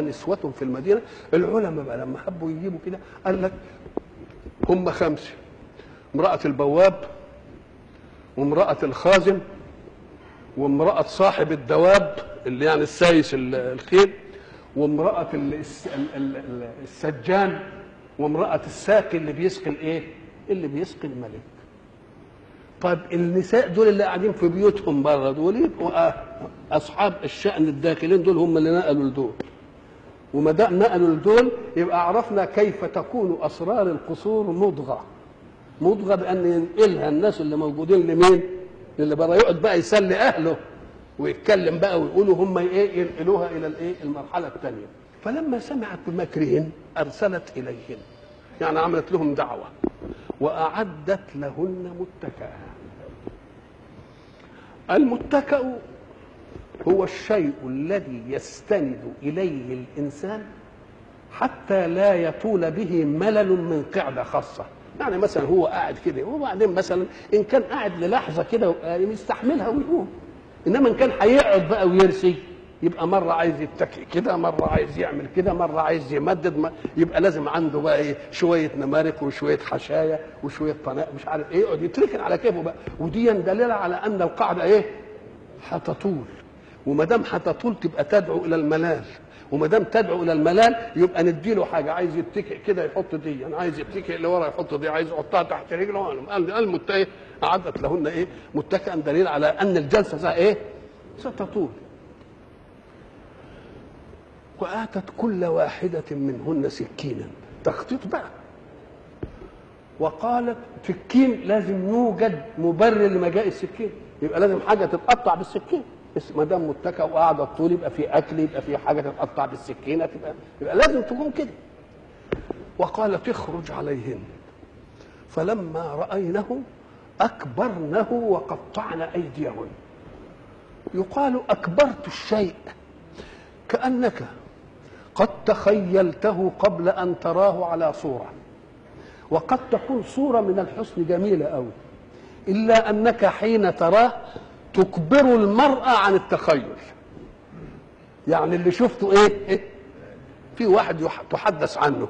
نسوة في المدينة العلماء بقى لما حبوا يجيبوا كده قال لك هم خمسة امرأة البواب وامرأة الخازن وامرأة صاحب الدواب اللي يعني السايس ال- الخيل وامرأة ال- الس- ال- ال- ال- السجان وامرأة الساقي اللي بيسقي الايه؟ اللي بيسقي الملك. طيب النساء دول اللي قاعدين في بيوتهم بره دول يبقوا أصحاب الشأن الداخلين دول هم اللي نقلوا لدول. وما دام نقلوا لدول يبقى عرفنا كيف تكون أسرار القصور مضغة. مضغة بأن ينقلها الناس اللي موجودين لمين؟ اللي بره يقعد بقى يسلي أهله ويتكلم بقى ويقولوا هم إيه ينقلوها إلى الإيه؟ المرحلة الثانية. فلما سمعت بمكرهن أرسلت اليهن. يعني عملت لهم دعوة وأعدت لهن متكئا. المتكأ هو الشيء الذي يستند إليه الإنسان حتى لا يطول به ملل من قعدة خاصة. يعني مثلا هو قاعد كده وبعدين مثلا إن كان قاعد للحظة كده يعني يستحملها ويقوم. إنما إن كان هيقعد بقى ويرسي يبقى مرة عايز يتكئ كده مرة عايز يعمل كده مرة عايز يمدد يبقى لازم عنده بقى إيه شوية نمارق وشوية حشاية وشوية طناء مش عارف إيه يقعد يتركن على كيفه بقى. ودي دليل على أن القاعدة إيه؟ هتطول وما دام هتطول تبقى تدعو إلى الملال وما دام تدعو إلى الملال يبقى نديله حاجة عايز يتكئ كده يحط دي أنا عايز يتكئ لورا يحط دي عايز يحطها تحت رجله قال قال مت- أعدت لهن إيه؟ متكئا دليل على أن الجلسة إيه؟ ستطول. وآتت كل واحدة منهن سكينا. تخطيط بقى. وقالت سكين لازم يوجد مبرر لمجاء السكين. يبقى لازم حاجة تتقطع بالسكين. ما دام متكئ وقاعدة طول يبقى في أكل يبقى في حاجة تتقطع بالسكينة تبقى يبقى لازم تكون كده. وقالت اخرج عليهن. فلما رأينه أكبرنه وقطعن أيديهن. يقال أكبرت الشيء كأنك قد تخيلته قبل أن تراه على صورة. وقد تكون صورة من الحسن جميلة أوي. إلا أنك حين تراه تكبر المرأة عن التخيل. يعني اللي شفته إيه, إيه؟ في واحد تحدث عنه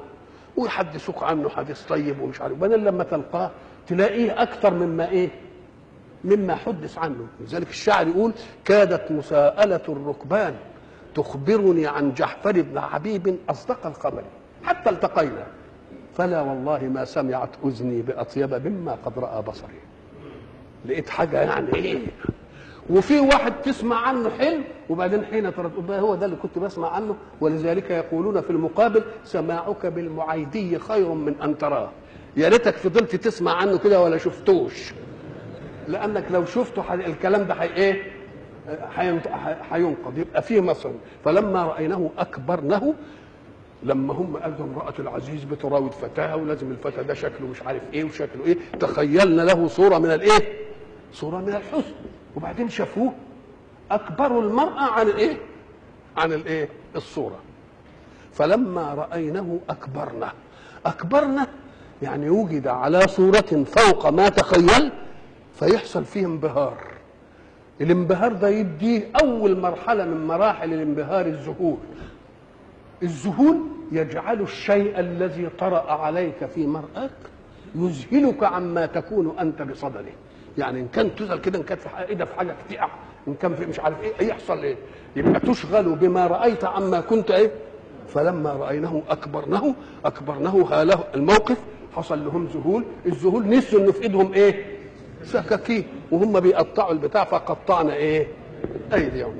ويحدثوك عنه حديث طيب ومش عارف بعدين لما تلقاه تلاقيه أكثر مما إيه؟ مما حدث عنه. لذلك الشاعر يقول كادت مساءلة الركبان تخبرني عن جحفر بن حبيب أصدق الخبر حتى التقينا. فلا والله ما سمعت أذني بأطيب مما قد رأى بصري. لقيت حاجة يعني إيه؟ وفي واحد تسمع عنه حلو وبعدين حين ترى تقول هو ده اللي كنت بسمع عنه ولذلك يقولون في المقابل سماعك بالمعيدي خير من أن تراه. يا ريتك فضلت تسمع عنه كده ولا شفتوش. لأنك لو شفته الكلام ده إيه؟ هينقض يبقى فيه مصر فلما رأيناه أكبرنه لما هم قالوا امرأة العزيز بتراود فتاة ولازم الفتى ده شكله مش عارف إيه وشكله إيه تخيلنا له صورة من الإيه؟ صورة من الحسن وبعدين شافوه أكبروا المرأة عن الايه؟ عن الإيه؟ الصورة. فلما رأينه أكبرنا. أكبرنا يعني وجد على صورة فوق ما تخيل فيحصل فيه انبهار. الانبهار ده يديه أول مرحلة من مراحل الانبهار الذهول الذهول يجعل الشيء الذي طرأ عليك في مرآك يذهلك عما تكون أنت بصدده. يعني إن كان تزل كده إن كانت في حاجة إيدك في حاجة تقع إن كان في مش عارف إيه يحصل إيه؟ يبقى تشغل بما رأيت عما كنت إيه؟ فلما رأيناه اكبرنه اكبرنه هاله الموقف حصل لهم ذهول الذهول نسوا إنه في إيدهم إيه؟ سكاكين وهم بيقطعوا البتاع فقطعنا إيه؟ ايديهم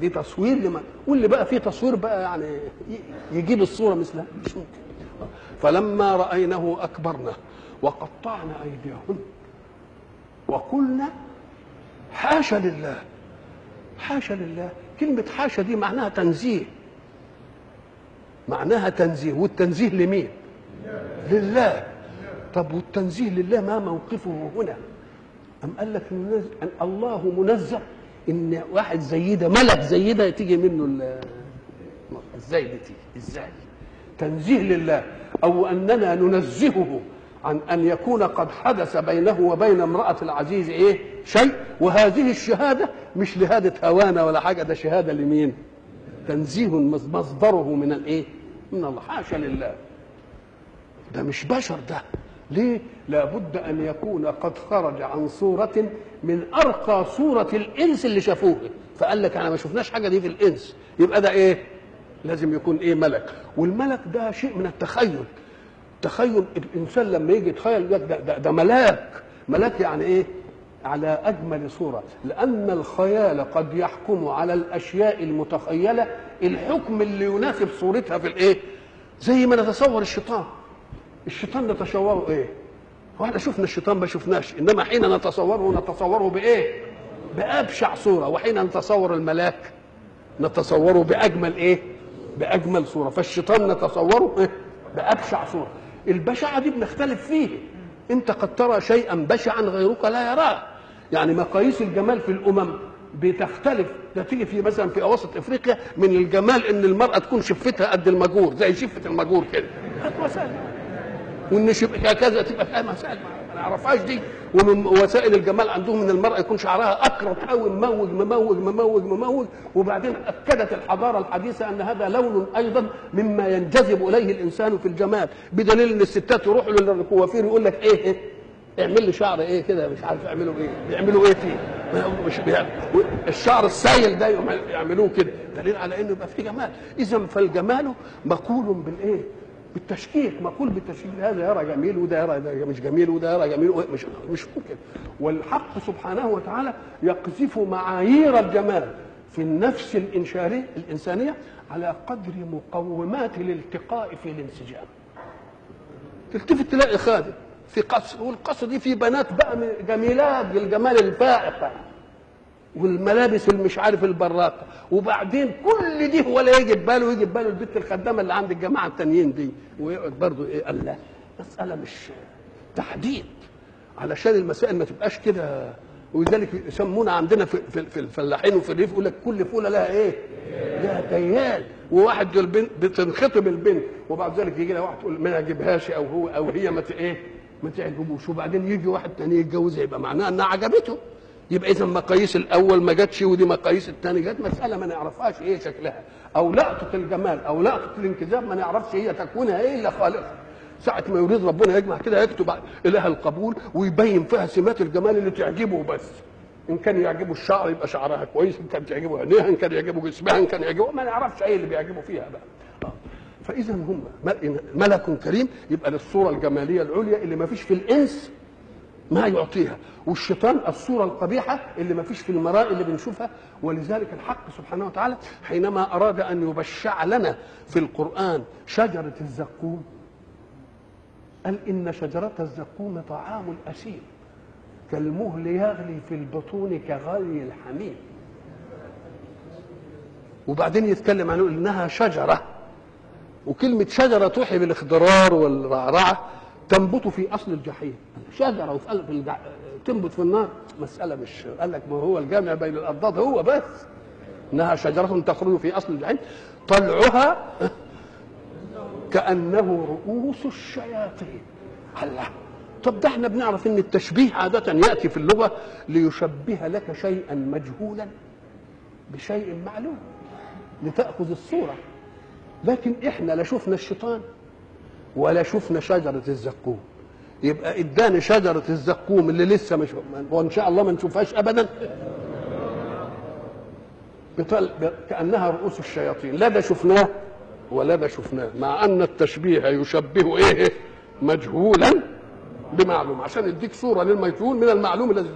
دي تصوير لما واللي بقى فيه تصوير بقى يعني يجيب الصورة مثلها. مش ممكن. فلما راينه اكبرنا وقطعنا ايديهن وقلنا حاشا لله. حاشا لله. كلمة حاشا دي معناها تنزيه. معناها تنزيه. والتنزيه لمين؟ لله. طب والتنزيه لله ما موقفه هنا؟ أم قال لك أن الله منزه. إن واحد زي ده ملك زي ده تيجي منه إزاي دي تيجي؟ إزاي؟ تنزيه لله. أو أننا ننزهه. عن أن يكون قد حدث بينه وبين امرأة العزيز إيه؟ شيء. وهذه الشهادة مش لهاده هوانا ولا حاجة ده شهادة لمين؟ تنزيه مصدره من الايه من الله حاشا لله. ده مش بشر ده. ليه؟ لابد أن يكون قد خرج عن صورة من أرقى صورة الإنس اللي شافوه. فقال لك أنا ما شفناش حاجة دي في الإنس. يبقى ده إيه؟ لازم يكون إيه؟ ملك. والملك ده شيء من التخيل. تخيل الإنسان لما يجي يتخيل ده, ده, ده ملاك. ملاك يعني إيه؟ على أجمل صورة. لأن الخيال قد يحكم على الأشياء المتخيلة الحكم اللي يناسب صورتها في الإيه؟ زي ما نتصور الشيطان. الشيطان نتصوره إيه؟ هو إحنا شفنا الشيطان ما شفناش إنما حين نتصوره نتصوره بإيه؟ بأبشع صورة. وحين نتصور الملاك نتصوره بأجمل إيه؟ بأجمل صورة. فالشيطان نتصوره إيه؟ بأبشع صورة. البشعه دي بنختلف فيه. انت قد ترى شيئا بشعا غيرك لا يراه. يعني مقاييس الجمال في الأمم بتختلف. ده تيجي في مثلا في اواسط إفريقيا من الجمال إن المرأة تكون شفتها قد المجور زي شفة المجور كده. مسائل وإن كذا تبقى مسائل ما نعرفهاش دي. ومن وسائل الجمال عندهم إن المرأة يكون شعرها اقرط قوي مموج مموج مموج مموج. وبعدين أكدت الحضارة الحديثة أن هذا لون أيضا مما ينجذب إليه الإنسان في الجمال. بدليل إن الستات يروحوا للكوافير يقول لك إيه, إيه؟ اعمل لي شعر إيه كده؟ مش عارف يعملوا إيه. بيعملوا إيه فيه؟ مش. الشعر السايل ده يعملوه كده. دليل على إنه يبقى فيه جمال. اذا فالجمال مقول بالإيه؟ بالتشكيك مقول بالتشكيك هذا يرى جميل وده يرى ده مش جميل وده يرى جميل مش مش ممكن. والحق سبحانه وتعالى يقذف معايير الجمال في النفس الانشاريه الإنسانية على قدر مقومات الالتقاء في الانسجام. تلتفت تلاقي خادم في قصر والقصر دي في بنات بقى جميلات بالجمال الفائق. والملابس اللي مش عارف البراقة. وبعدين كل دي ولا يجي باله يجي باله البنت الخدامة اللي عند الجماعة التانيين دي ويقعد برضه إيه قال لا. مساله مش تحديد. علشان المسائل ما تبقاش كده. ولذلك يسمونا عندنا في, في, في الفلاحين وفي الريف يقول لك كل فولة لها إيه؟ لها كيان وواحد بتنخطب البنت وبعد ذلك يجي لها واحد تقول ما يعجبهاش أو هو أو هي ما إيه؟ ما تعجبوش. وبعدين يجي واحد تاني يتجوزها يبقى معناها إنها عجبته. يبقى اذا مقاييس الأول ما جاتش ودي مقاييس الثاني جت مسألة ما نعرفهاش إيه شكلها. أو لقطة الجمال أو لقطة الانكذاب ما نعرفش هي تكوينها إيه الا خالقها ساعة ما يريد ربنا يجمع كده يكتب إله القبول ويبين فيها سمات الجمال اللي تعجبه بس. إن كان يعجبه الشعر يبقى شعرها كويس إن كان تعجبه عينيها إن كان يعجبه جسمها إن كان يعجبه ما نعرفش إيه اللي بيعجبه فيها بقى. فإذا هم ملك كريم يبقى للصورة الجمالية العليا اللي ما فيش في الإنس ما يعطيها. والشيطان الصورة القبيحة اللي ما فيش في المرائي اللي بنشوفها. ولذلك الحق سبحانه وتعالى حينما أراد أن يبشع لنا في القرآن شجرة الزقوم. قال إن شجرة الزقوم طعام الأسير كالمهل يغلي في البطون كغلي الحميم. وبعدين يتكلم عنه إنها شجرة. وكلمة شجرة توحي بالإخضرار والرعرعة. تنبت في أصل الجحيم. شجره وفي قلب الجح... تنبت في النار. مسألة مش قال لك ما هو الجامع بين الأضداد هو بس. إنها شجرة تخرج في أصل الجحيم. طلعها كأنه رؤوس الشياطين. الله. طب ده إحنا بنعرف إن التشبيه عادة يأتي في اللغة ليشبه لك شيئا مجهولا بشيء معلوم. لتأخذ الصورة. لكن إحنا لا شفنا الشيطان. ولا شفنا شجرة الزقوم. يبقى اداني شجرة الزقوم اللي لسه مش وإن شاء الله ما نشوفهاش ابدا. كأنها رؤوس الشياطين. لا ده شفناه ولا ده شفناه مع أن التشبيه يشبه إيه؟ مجهولا بمعلوم. عشان يديك صورة للمجهول من المعلوم الذي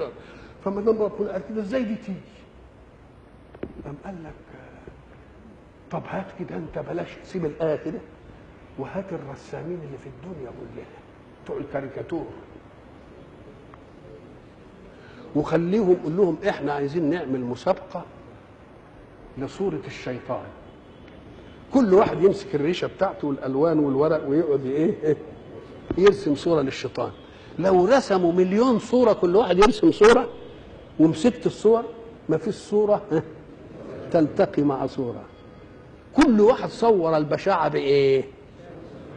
فما دام ربنا قال كده إزاي دي تيجي؟ قام قال لك طب هات كده أنت بلاش سيب الآية كده. وهات الرسامين اللي في الدنيا كلها بتوع الكاريكاتور. وخليهم قول لهم إحنا عايزين نعمل مسابقة لصورة الشيطان. كل واحد يمسك الريشة بتاعته والألوان والورق ويقعد إيه يرسم صورة للشيطان. لو رسموا مليون صورة كل واحد يرسم صورة ومسكت الصور ما فيش صورة تلتقي مع صورة. كل واحد صور البشاعة بإيه؟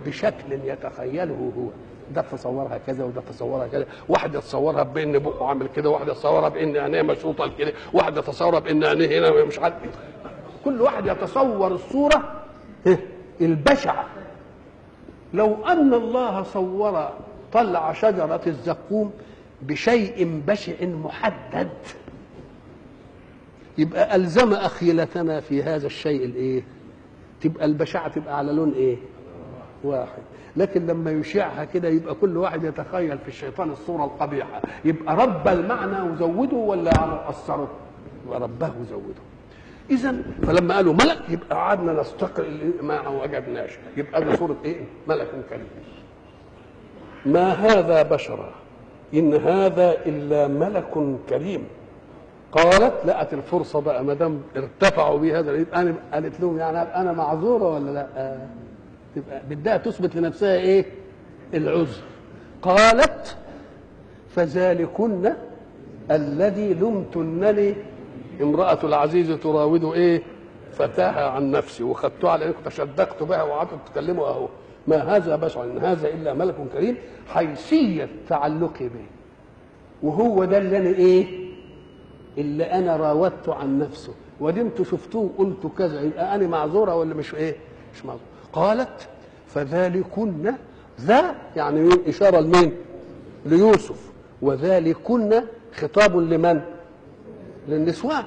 بشكل يتخيله هو. ده تصورها كذا وده تصورها كذا. واحد يتصورها بإن بقه عامل كده واحد يتصورها بإن عينيه مشروطة كده واحد يتصورها بإن عينيه هنا مش عارف كل واحد يتصور الصورة البشعة. لو أن الله صور طلع شجرة الزقوم بشيء بشع محدد يبقى ألزم أخيلتنا في هذا الشيء الإيه؟ تبقى البشعة تبقى على لون إيه؟ واحد. لكن لما يشيعها كده يبقى كل واحد يتخيل في الشيطان الصورة القبيحة. يبقى رب المعنى وزوده ولا قصره؟ يبقى ربه وزوده. اذا فلما قالوا ملك يبقى قعدنا نستقر ما وجدناش. يبقى دي صورة إيه؟ ملك كريم. ما هذا بشرا إن هذا إلا ملك كريم. قالت لقت الفرصة بقى ما دام ارتفعوا بهذا قالت لهم يعني أنا معذورة ولا لأ. تبقى بدها تثبت لنفسها إيه؟ العذر. قالت فذلكن الذي لمتنني امرأة العزيز تراود إيه؟ فتاها عن نفسي وخدتها على انكم تشدقت بها وقعدتوا تتكلموا أهو. ما هذا بشر؟ إن هذا إلا ملك كريم حيثية تعلقي به. وهو ده اللي أنا إيه؟ اللي أنا راودته عن نفسه. أنتوا شفتوه قلتوا كذا. يبقى أنا معذورة ولا مش إيه؟ مش معذورة. قالت فذلكن ذا يعني إشارة لمين؟ ليوسف. وذلكن خطاب لمن؟ للنسوان.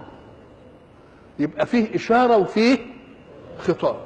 يبقى فيه إشارة وفيه خطاب.